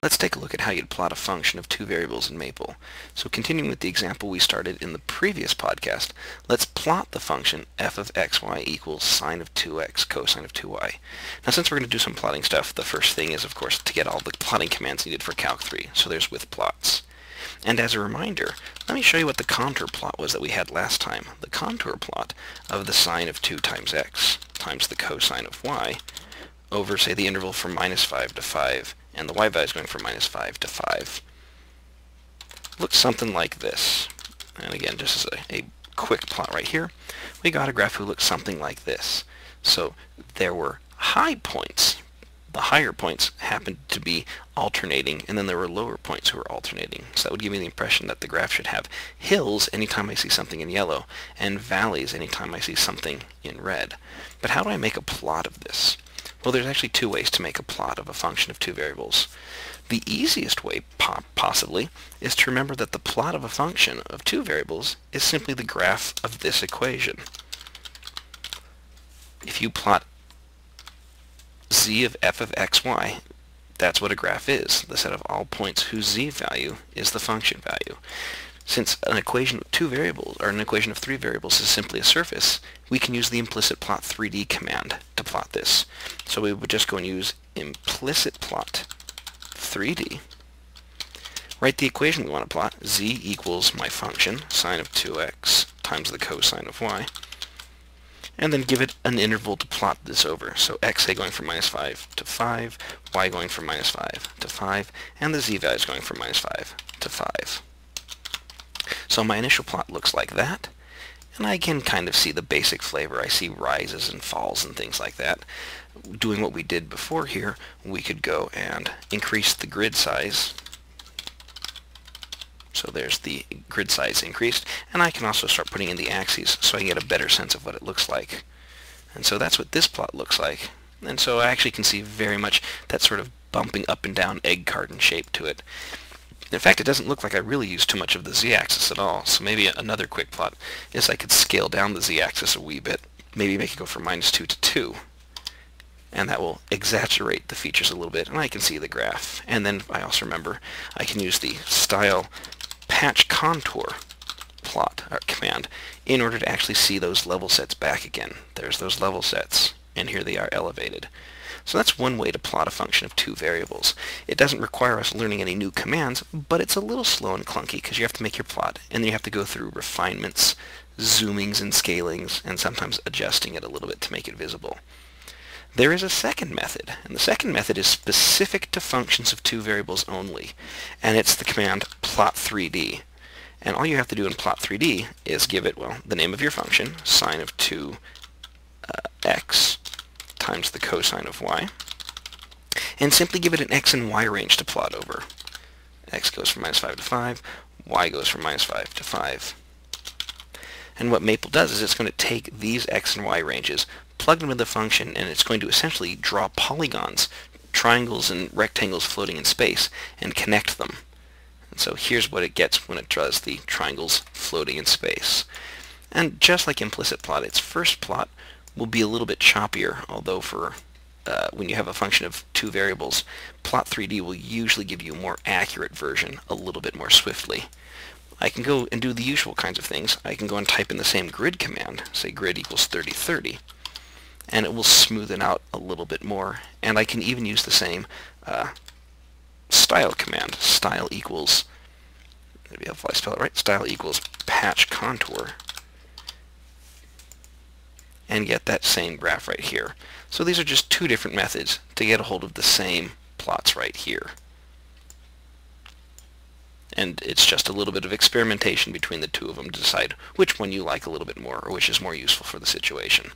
Let's take a look at how you'd plot a function of two variables in Maple. So continuing with the example we started in the previous podcast, let's plot the function f of xy equals sine of 2x cosine of 2y. Now since we're going to do some plotting stuff, the first thing is of course to get all the plotting commands needed for Calc 3. So there's with plots. And as a reminder, let me show you what the contour plot was that we had last time. The contour plot of the sine of 2 times x times the cosine of y over, say, the interval from minus 5 to 5 and the y value is going from minus 5 to 5. Looks something like this. And again, just as a, a quick plot right here, we got a graph who looks something like this. So there were high points. The higher points happened to be alternating, and then there were lower points who were alternating. So that would give me the impression that the graph should have hills anytime I see something in yellow, and valleys anytime I see something in red. But how do I make a plot of this? Well, there's actually two ways to make a plot of a function of two variables. The easiest way, po possibly, is to remember that the plot of a function of two variables is simply the graph of this equation. If you plot z of f of xy, that's what a graph is, the set of all points whose z value is the function value. Since an equation of two variables, or an equation of three variables is simply a surface, we can use the implicit plot 3D command plot this. So we would just go and use implicit plot 3D. Write the equation we want to plot, z equals my function, sine of 2x times the cosine of y, and then give it an interval to plot this over. So x going from minus 5 to 5, y going from minus 5 to 5, and the z value is going from minus 5 to 5. So my initial plot looks like that. And I can kind of see the basic flavor. I see rises and falls and things like that. Doing what we did before here, we could go and increase the grid size. So there's the grid size increased. And I can also start putting in the axes so I can get a better sense of what it looks like. And so that's what this plot looks like. And so I actually can see very much that sort of bumping up and down egg carton shape to it. In fact, it doesn't look like I really used too much of the z-axis at all, so maybe another quick plot is I could scale down the z-axis a wee bit, maybe make it go from minus 2 to 2, and that will exaggerate the features a little bit, and I can see the graph. And then I also remember I can use the style patch contour plot or command in order to actually see those level sets back again. There's those level sets, and here they are elevated. So that's one way to plot a function of two variables. It doesn't require us learning any new commands, but it's a little slow and clunky because you have to make your plot, and then you have to go through refinements, zoomings and scalings, and sometimes adjusting it a little bit to make it visible. There is a second method, and the second method is specific to functions of two variables only, and it's the command plot3d. And all you have to do in plot3d is give it, well, the name of your function, sine of 2x, uh, times the cosine of y, and simply give it an x and y range to plot over. x goes from minus 5 to 5, y goes from minus 5 to 5. And what Maple does is it's going to take these x and y ranges, plug them into the function, and it's going to essentially draw polygons, triangles and rectangles floating in space, and connect them. And so here's what it gets when it draws the triangles floating in space. And just like implicit plot, its first plot will be a little bit choppier, although for uh, when you have a function of two variables, Plot3D will usually give you a more accurate version a little bit more swiftly. I can go and do the usual kinds of things. I can go and type in the same grid command, say grid equals 3030, and it will smooth it out a little bit more. And I can even use the same uh, style command, style equals, maybe if I spell it right, style equals patch contour, and get that same graph right here. So these are just two different methods to get a hold of the same plots right here. And it's just a little bit of experimentation between the two of them to decide which one you like a little bit more or which is more useful for the situation.